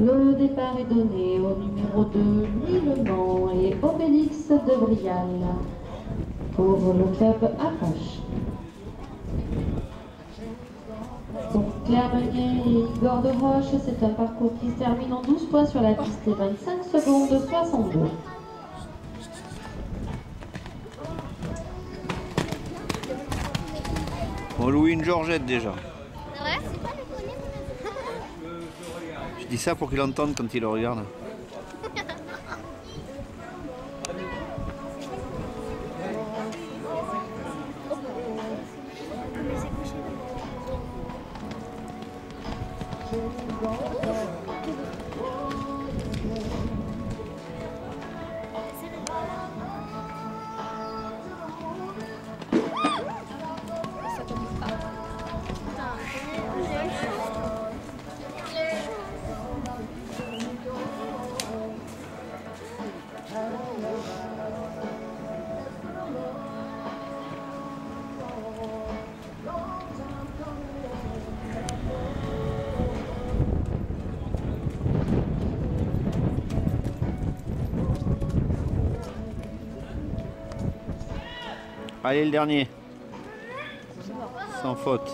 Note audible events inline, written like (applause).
Le départ est donné au numéro 2, Millement et Obélix de Brial pour le club Apache. Pour Claire Meunier et Igor de Roche, c'est un parcours qui se termine en 12 points sur la piste et 25 secondes 62. On loue une Georgette déjà. Ouais, c'est Je dis ça pour qu'il entende quand il le regarde. (laughs) Allez, le dernier. Sans faute.